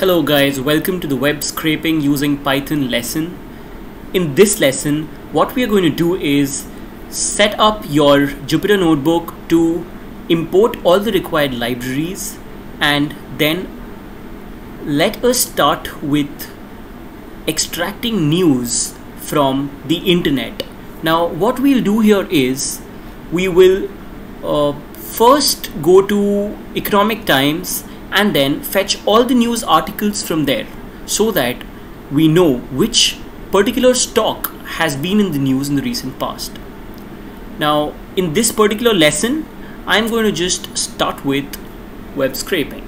Hello guys, welcome to the web scraping using Python lesson. In this lesson, what we are going to do is set up your Jupyter notebook to import all the required libraries and then let us start with extracting news from the internet. Now what we'll do here is we will uh, first go to Economic Times and then fetch all the news articles from there so that we know which particular stock has been in the news in the recent past. Now, in this particular lesson, I'm going to just start with web scraping.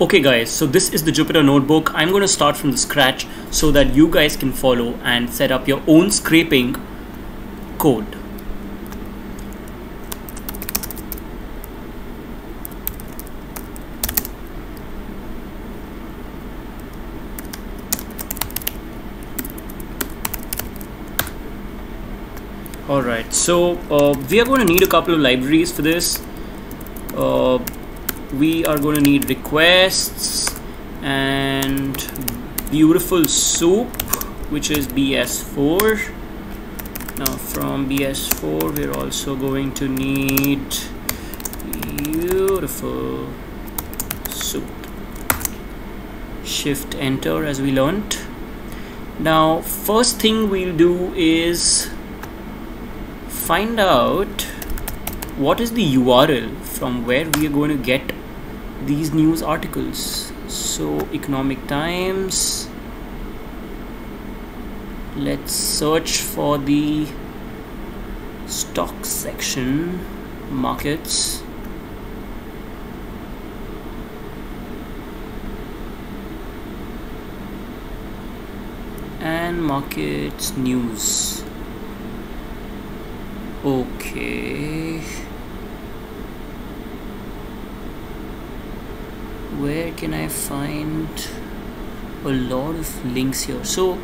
Okay guys, so this is the Jupyter notebook. I'm going to start from the scratch so that you guys can follow and set up your own scraping code. Alright, so uh, we are going to need a couple of libraries for this. Uh, we are going to need requests and beautiful soup which is bs4 now from bs4 we're also going to need beautiful soup. Shift enter as we learned now first thing we'll do is find out what is the URL from where we are going to get these news articles. So economic times let's search for the stock section markets. And markets news okay. Where can I find a lot of links here? So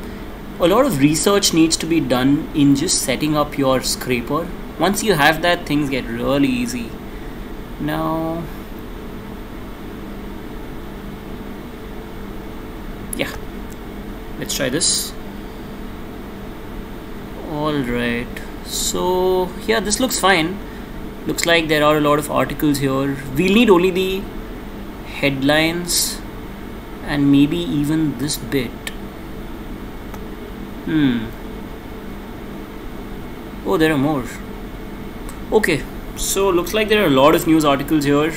a lot of research needs to be done in just setting up your scraper. Once you have that things get really easy. Now yeah let's try this. All right so yeah this looks fine. Looks like there are a lot of articles here. We'll need only the headlines and maybe even this bit. Hmm. Oh there are more. Okay so looks like there are a lot of news articles here.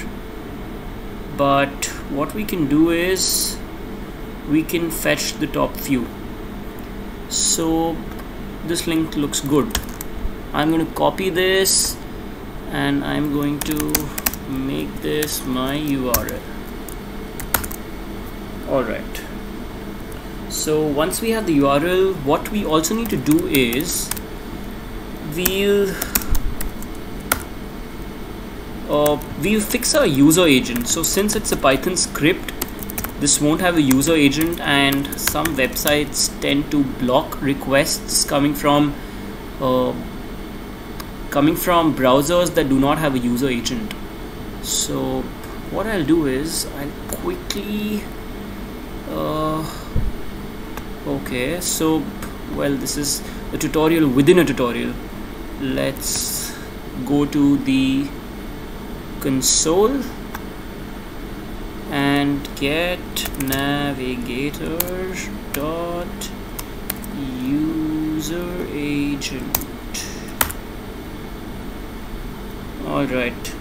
But what we can do is we can fetch the top few. So this link looks good I'm going to copy this and I'm going to make this my URL alright. So once we have the URL what we also need to do is we'll uh, we'll fix our user agent. So since it's a Python script this won't have a user agent and some websites tend to block requests coming from uh, coming from browsers that do not have a user agent. So what I'll do is I'll quickly uh, okay so well this is a tutorial within a tutorial. Let's go to the console and get navigator dot user agent all right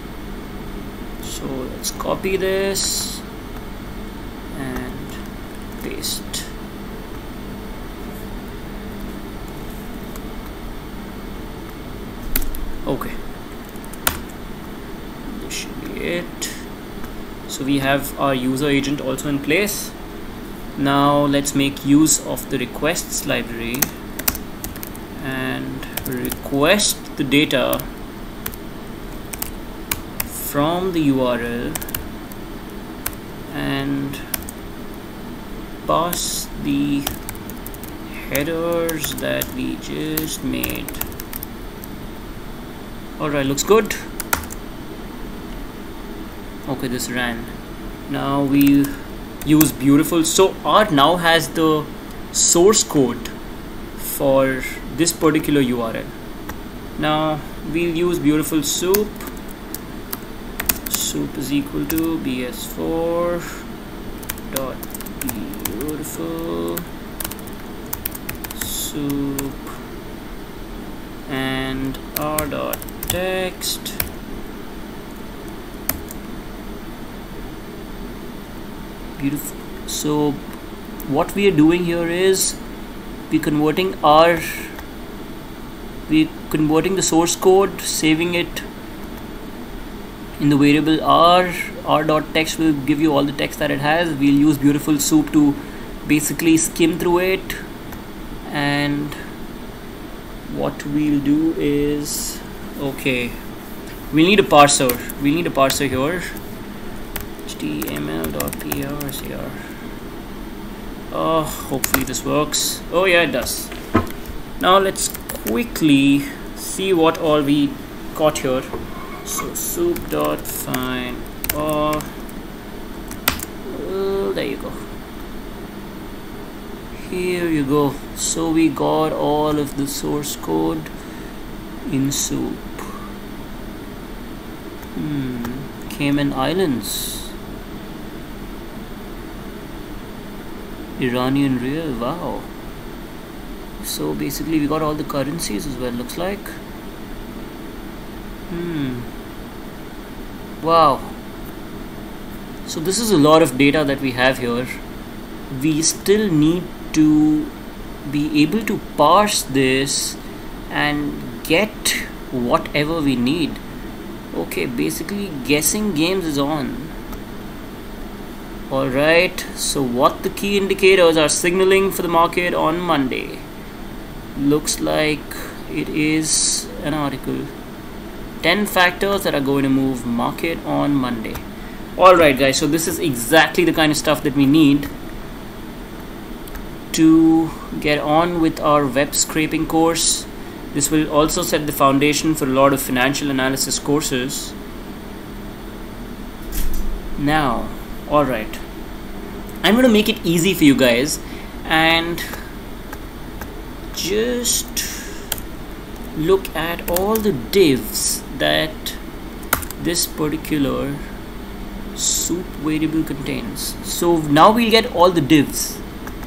so let's copy this and paste. Okay. This should be it. So we have our user agent also in place. Now let's make use of the requests library and request the data from the URL and pass the headers that we just made. Alright looks good. Okay this ran. Now we use beautiful so art now has the source code for this particular URL now we'll use beautiful soup soup is equal to bs4 dot beautiful. Soup. And r dot text. Beautiful. So what we are doing here is we converting our we converting the source code saving it in the variable r r dot text will give you all the text that it has. We'll use beautiful soup to basically skim through it. And what we'll do is okay we need a parser. We need a parser here. HTML html.parser oh hopefully this works. Oh yeah it does. Now let's quickly see what all we got here so soup dot find oh, oh there you go. Here you go. So we got all of the source code in soup. Hmm. Cayman Islands. Iranian rial. Wow. So basically we got all the currencies as well looks like. Hmm wow. So this is a lot of data that we have here. We still need to be able to parse this and get whatever we need. Okay basically guessing games is on. Alright so what the key indicators are signaling for the market on Monday? Looks like it is an article 10 factors that are going to move market on Monday. Alright guys so this is exactly the kind of stuff that we need to get on with our web scraping course. This will also set the foundation for a lot of financial analysis courses. Now alright I'm going to make it easy for you guys and just look at all the divs that this particular soup variable contains. So now we'll get all the divs.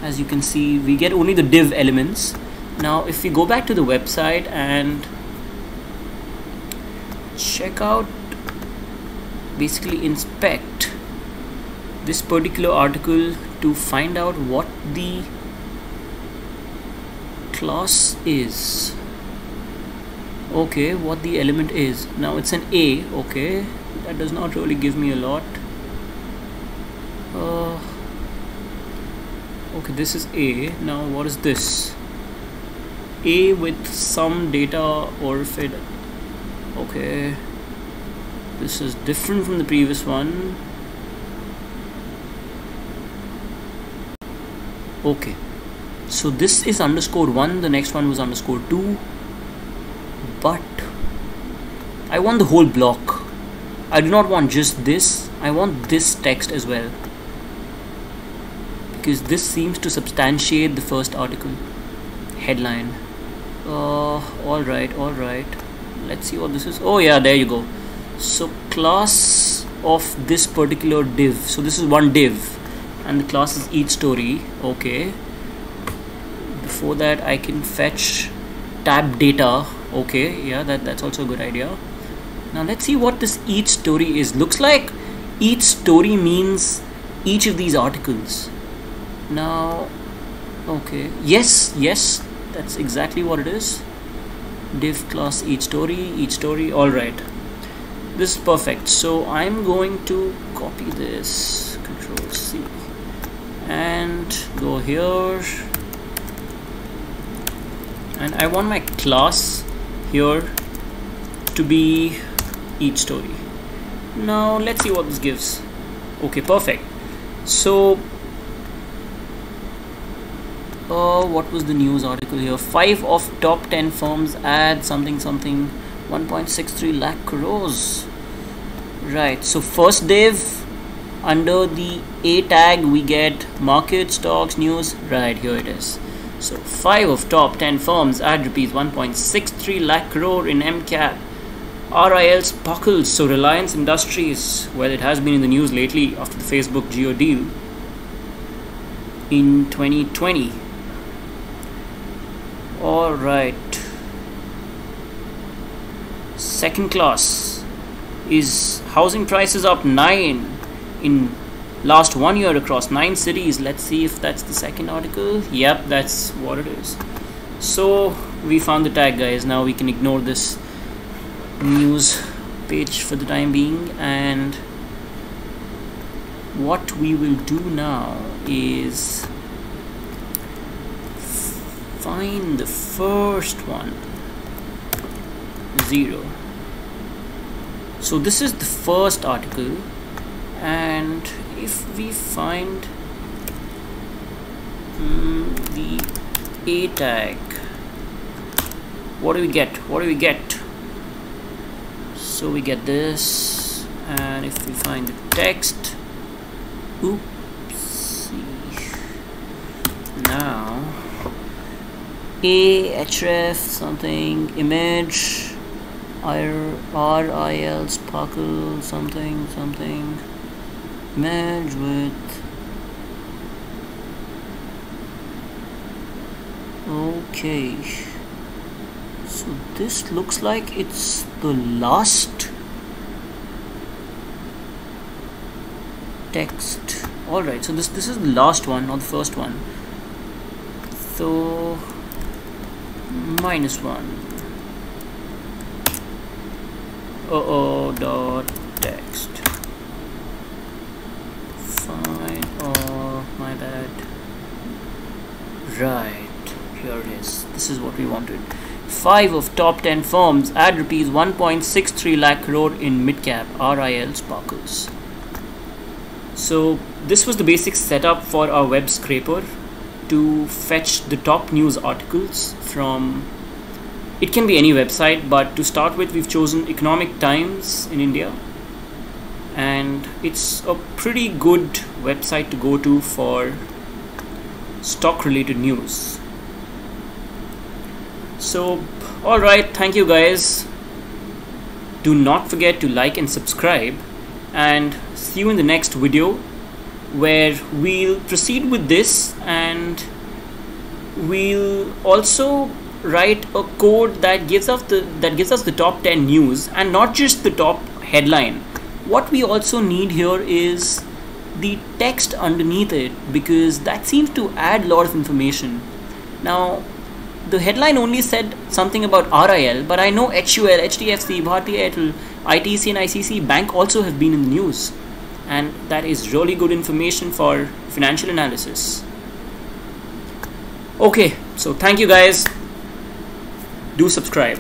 As you can see we get only the div elements. Now if we go back to the website and check out basically inspect this particular article to find out what the class is okay what the element is. Now it's an A okay. That does not really give me a lot. Uh, okay this is A. Now what is this? A with some data or fed. Okay. This is different from the previous one. Okay. So this is underscore 1 the next one was underscore 2 but I want the whole block. I do not want just this. I want this text as well. Because this seems to substantiate the first article. Headline. Uh, alright alright let's see what this is. Oh yeah there you go. So class of this particular div. So this is one div. And the class is each story. Okay. Before that I can fetch tab data okay yeah that that's also a good idea. Now let's see what this each story is looks like. Each story means each of these articles. Now okay yes yes that's exactly what it is. Div class each story each story all right. This is perfect. So I'm going to copy this control C and go here. And I want my class here to be each story. Now let's see what this gives. Okay perfect. So uh, what was the news article here? 5 of top 10 firms add something something 1.63 lakh crores. Right so first div under the A tag we get market stocks news. Right here it is so 5 of top 10 firms add rupees 1.63 lakh crore in MCAP RIL sparkles so Reliance Industries well it has been in the news lately after the Facebook Jio deal. In 2020 all right. Second class is housing prices up 9 in last one year across nine cities. Let's see if that's the second article. Yep that's what it is. So we found the tag guys. Now we can ignore this news page for the time being. And what we will do now is find the first one. Zero. So this is the first article and if we find um, the a tag what do we get? What do we get? So we get this and if we find the text oops now a href something image r r i l sparkle something something merge with okay. So this looks like it's the last text. Alright so this this is the last one not the first one. So minus one. Uh oh dot text fine oh my bad right here it is. This is what we wanted. 5 of top 10 firms add rupees 1.63 lakh crore in midcap RIL sparkles. So this was the basic setup for our web scraper to fetch the top news articles from it can be any website but to start with we've chosen economic times in india. And it's a pretty good website to go to for stock related news. So all right thank you guys. Do not forget to like and subscribe and see you in the next video where we'll proceed with this and we'll also write a code that gives us the that gives us the top 10 news and not just the top headline. What we also need here is the text underneath it because that seems to add a lot of information. Now the headline only said something about RIL but I know HUL, HDFC, Bharti Airtel, ITC and ICICI bank also have been in the news. And that is really good information for financial analysis. Okay so thank you guys. Do subscribe